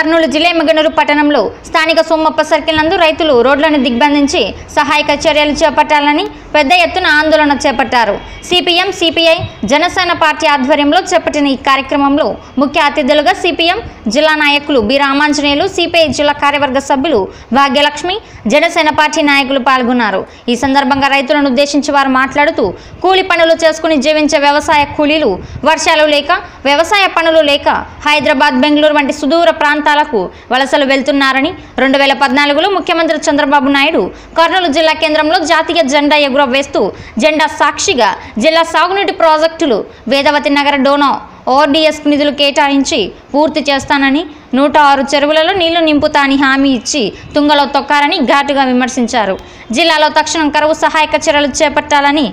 కర్నూలు జిల్లా ఎమ్మగనూరు పట్టణంలో స్థానిక సోమప్ప సర్కిల్ నందు రైతులు రోడ్లను దిగ్బంధించి సహాయక చర్యలు చేపట్టాలని పెద్ద ఎత్తున ఆందోళన చేపట్టారు. సిపిఎం సిపిఐ జనసేన పార్టీ ఆధ్వర్యంలో చేపట్టిన ఈ కార్యక్రమంలో ముఖ్య అతిథులుగా సిపిఎం జిల్లా నాయకులు బి రామాంజనేయులు సిపిఐ జిల్లా కార్యవర్గ సభ్యులు భాగ్యలక్ష్మి జనసేన పార్టీ నాయకులు పాల్గొన్నారు. ఈ సందర్భంగా రైతులను ఉద్దేశించి వారు మాట్లాడుతూ కూలి పనులు చేసుకుని జీవించే వ్యవసాయ కూలీలు వర్షాలు లేక వ్యవసాయ పనులు లేక హైదరాబాద్ బెంగళూరు వంటి సుదూర ప్రాంతాలకు వలసలు వెళ్తున్నారని రెండు వేల పద్నాలుగులో ముఖ్యమంత్రి చంద్రబాబు నాయుడు కర్నూలు జిల్లా కేంద్రంలో జాతీయ జెండా ఎగురవేస్తూ జెండా సాక్షిగా జిల్లా సాగునీటి ప్రాజెక్టులు వేదవతి నగర డోనో ఓఆర్డీఎస్ నిధులు కేటాయించి పూర్తి చేస్తానని నూట ఆరు చెరువులలో నీళ్ళు నింపుతా అని హామీ ఇచ్చి తుంగలో తొక్కారని ఘాటుగా విమర్శించారు. జిల్లాలో తక్షణం కరువు సహాయక చర్యలు చేపట్టాలని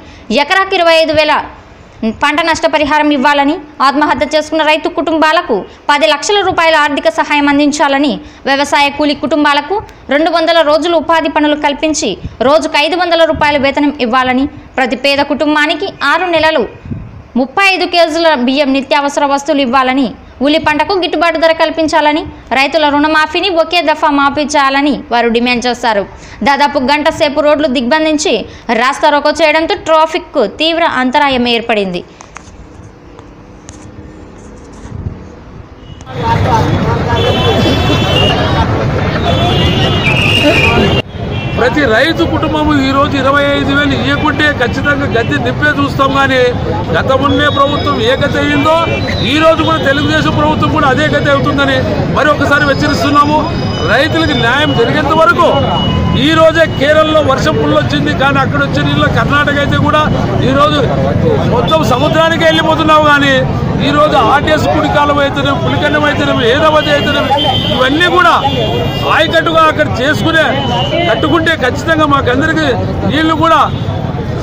ఎకరాకి ఇరవై ఐదు వేల పంట నష్టపరిహారం ఇవ్వాలని ఆత్మహత్య చేసుకున్న రైతు కుటుంబాలకు పది లక్షల రూపాయల ఆర్థిక సహాయం అందించాలని వ్యవసాయ కూలి కుటుంబాలకు రెండు వందల రోజులు ఉపాధి పనులు కల్పించి రోజుకు ఐదు వందల రూపాయల వేతనం ఇవ్వాలని ప్రతి పేద కుటుంబానికి ఆరు నెలలు ముప్పై ఐదు కేజీల బియ్యం నిత్యావసర వస్తువులు ఇవ్వాలని ఉల్లి పంటకు గిట్టుబాటు ధర కల్పించాలని రైతుల రుణమాఫీని ఒకే దఫా మాఫీ చేయాలని వారు డిమాండ్ చేశారు. దాదాపు గంట సేపు రోడ్లు దిగ్బంధించి రాస్తా రోకో చేయడంతో ట్రాఫిక్కు తీవ్ర అంతరాయం ఏర్పడింది. ప్రతి రైతు కుటుంబము ఈ రోజు ఇరవై ఐదు వేలు ఇవ్వకుంటే ఖచ్చితంగా గతి నిప్పే చూస్తాం కానీ గతమున్నే ప్రభుత్వం ఏ గతి అయిందో ఈ రోజు కూడా తెలుగుదేశం ప్రభుత్వం కూడా అదే గతి అవుతుందని మరి ఒకసారి హెచ్చరిస్తున్నాము రైతులకు న్యాయం జరిగేంత వరకు ఈ రోజే కేరళలో వర్షం పుల్లు వచ్చింది. కానీ అక్కడ వచ్చే నీళ్ళు కర్ణాటక అయితే కూడా ఈరోజు మొత్తం సముద్రానికి వెళ్ళిపోతున్నావు కానీ ఈరోజు రోజు ఆర్టీఎస్ కుడికాలం అవుతున్నాం పులికన్నం అయితేనే ఏదవతి అవుతున్నాం ఇవన్నీ కూడా ఆయకట్టుగా అక్కడ చేసుకునే కట్టుకుంటే ఖచ్చితంగా మాకందరికీ నీళ్ళు కూడా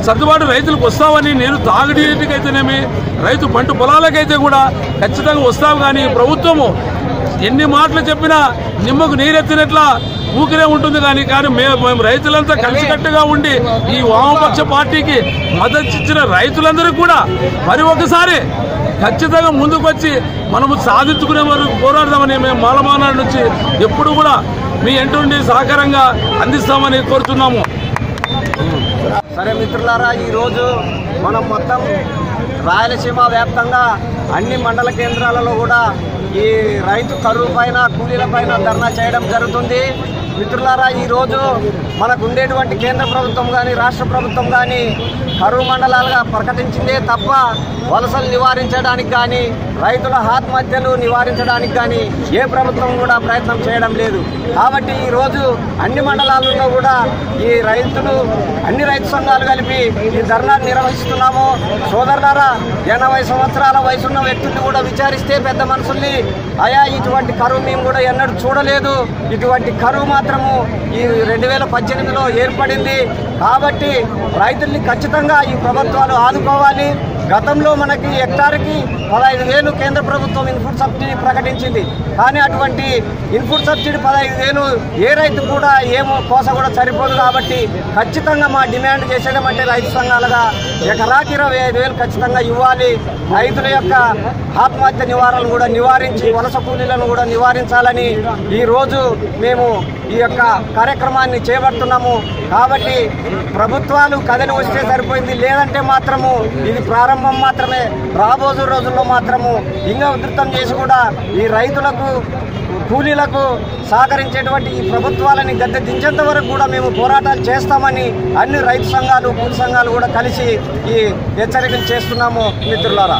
సర్దుబాటు రైతులకు వస్తామని నేను తాగునీటికైతేనేమి రైతు పంట పొలాలకైతే కూడా ఖచ్చితంగా వస్తావు కానీ ప్రభుత్వము ఎన్ని మాటలు చెప్పినా నిమ్మకు నీరెత్తినట్ల ఊకినే ఉంటుంది కానీ కానీ మేము మేము రైతులంతా కలిసికట్టుగా ఉండి ఈ వామపక్ష పార్టీకి మద్దతిచ్చిన రైతులందరూ కూడా మరి ఒకసారి ఖచ్చితంగా ముందుకొచ్చి మనము సాధించుకునే వరకు పోరాడదామని మేము మాలమానాడు నుంచి ఎప్పుడు కూడా మీ ఎంటుండి సహకారంగా అందిస్తామని కోరుతున్నాము. సరే మిత్రులారా ఈరోజు మనం మొత్తం రాయలసీమ వ్యాప్తంగా అన్ని మండల కేంద్రాలలో కూడా ఈ రైతు కరువు పైన కూలీల పైన ధర్నా చేయడం జరుగుతుంది. మిత్రులారా ఈరోజు మనకు ఉండేటువంటి కేంద్ర ప్రభుత్వం కానీ రాష్ట్ర ప్రభుత్వం కానీ కరువు మండలాలుగా ప్రకటించిందే తప్ప వలసలు నివారించడానికి కానీ రైతుల ఆత్మహత్యలు నివారించడానికి కానీ ఏ ప్రభుత్వం కూడా ప్రయత్నం చేయడం లేదు. కాబట్టి ఈరోజు అన్ని మండలాలలో కూడా ఈ రైతులు అన్ని రైతు సంఘాలు కలిపి ఈ ధర్నా నిర్వహిస్తున్నాము. సోదరులారా ఎనభై సంవత్సరాల వయసున్న వ్యక్తుల్ని కూడా విచారిస్తే పెద్ద మనుషుల్ని అయా ఇటువంటి కరువు మేము కూడా ఎన్నడూ చూడలేదు. ఇటువంటి కరువు మాత్రము ఈ రెండు వేల పద్దెనిమిదిలో ఏర్పడింది. కాబట్టి రైతుల్ని ఖచ్చితంగా ఈ ప్రభుత్వాలు ఆదుకోవాలి. గతంలో మనకి హెక్టార్కి పదహైదు వేలు కేంద్ర ప్రభుత్వం ఇన్పుట్ సబ్సిడీ ప్రకటించింది. కానీ అటువంటి ఇన్పుట్ సబ్సిడీ పదహైదు వేలు ఏ రైతు కూడా ఏమో కోస కూడా సరిపోదు కాబట్టి ఖచ్చితంగా మా డిమాండ్ చేసేయడం అంటే రైతు సంఘాలుగా ఎకరాకి ఇరవై ఐదు వేలు ఖచ్చితంగా ఇవ్వాలి. రైతుల యొక్క ఆత్మహత్య నివారణ కూడా నివారించి వలస కూలీలను కూడా నివారించాలని ఈరోజు మేము ఈ యొక్క కార్యక్రమాన్ని చేపడుతున్నాము. కాబట్టి ప్రభుత్వాలు కథలు వస్తే సరిపోయింది. లేదంటే మాత్రము ఇది ప్రారంభం మాత్రమే రాబోయే రోజుల్లో మాత్రము ఇంకా ఉధృతం చేసి కూడా ఈ రైతులకు కూలీలకు సహకరించేటువంటి ఈ ప్రభుత్వాలని గద్దె దించేంత వరకు కూడా మేము పోరాటాలు చేస్తామని అన్ని రైతు సంఘాలు కూలి సంఘాలు కూడా కలిసి ఈ హెచ్చరికలు చేస్తున్నాము మిత్రులారా.